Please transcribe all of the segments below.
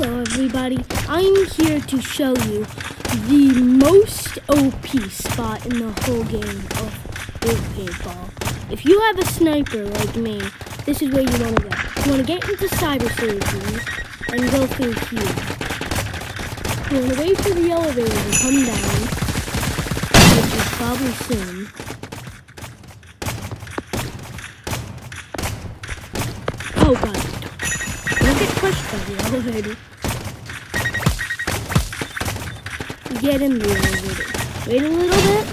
Hello everybody, I'm here to show you the most OP spot in the whole game of Paintball. If you have a sniper like me, this is where you want to go. You want to get into Cyber Syracuse and go through here. You want to wait for the elevator to come down, which is probably soon. Oh god, pushed the elevator. get in the elevator. Wait a little bit.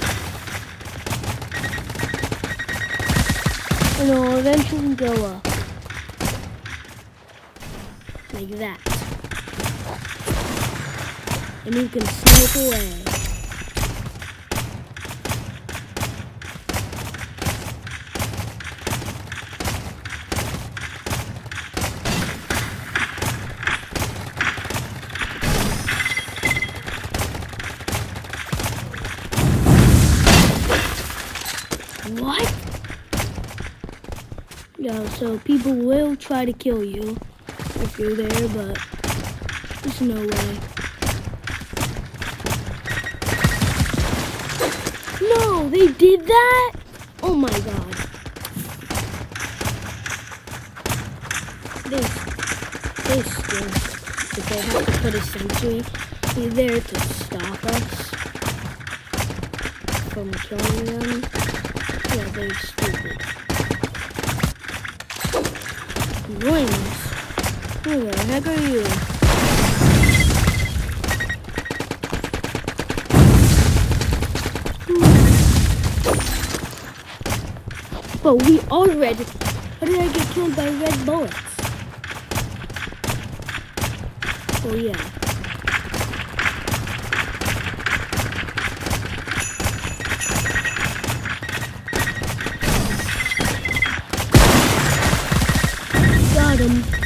And it'll eventually go up. Like that. And you can snipe away. What? Yeah, so people will try to kill you if you're there, but there's no way. No, they did that? Oh my god. This, this stinks. If they have to put a sentry there to stop us from killing them. Yeah, very stupid. Wings? Who the heck are you? But we are red. How did I get killed by red bullets? Oh yeah. Him.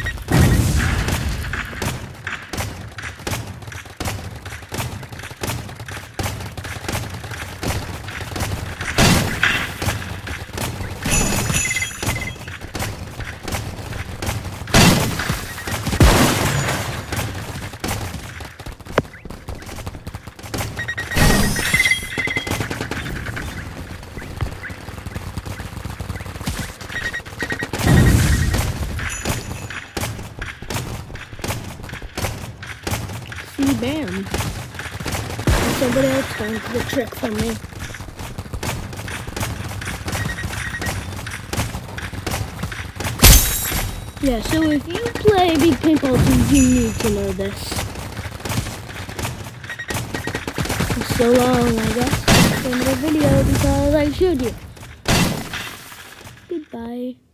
See bam. Somebody else done the trick for me. Yeah, so if you play Big Paintball 2, you need to know this. It's so long, I guess. End the video because I showed you. Goodbye.